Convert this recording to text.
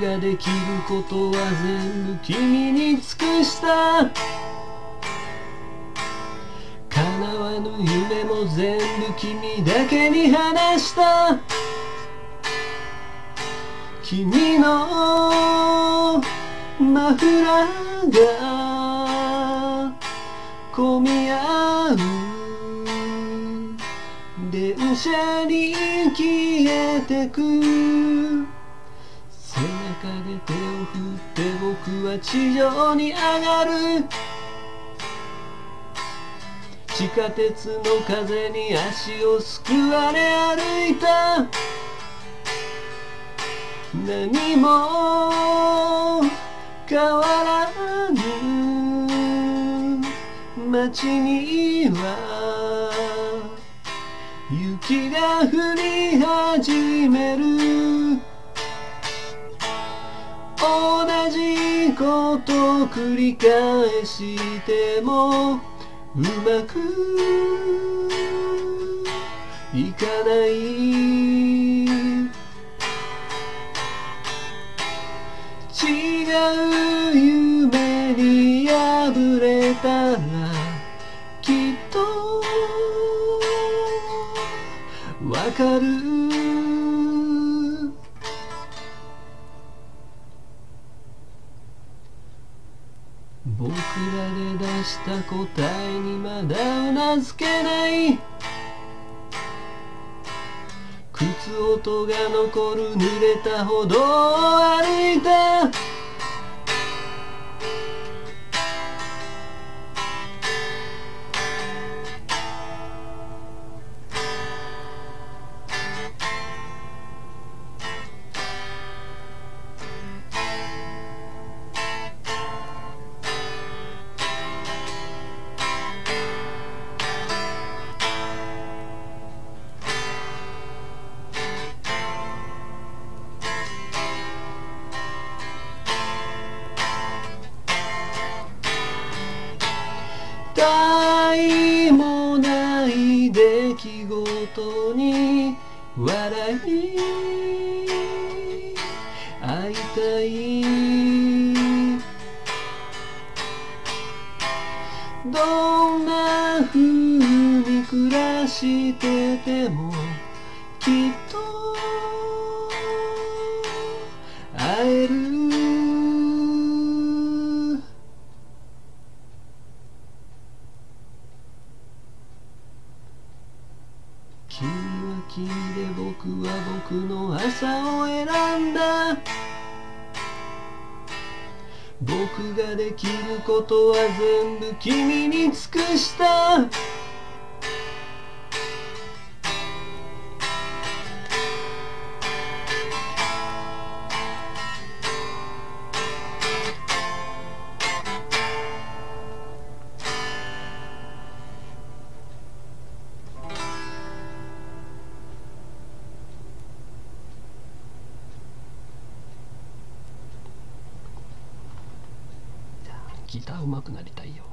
ができることは全部君に尽くした。叶わぬ夢も全部君だけに話した。君のマフラーが混み合う。電車に消えてく。中で手を振って僕は地上に上がる。地下鉄の風に足をすくわれ歩いた。何も変わらぬ街には。雪が降り始める。こと繰り返してもうまくいかない。違う夢に破れたらきっとわかる。出した答えにまだうなずけない。靴音が残る濡れた歩道を歩いた他愛もない出来事に笑い。会いたい。どんな風に暮らしててもきっと君は君で僕は僕の朝を選んだ。僕ができることは全部君に尽くした。ギター上手くなりたいよ。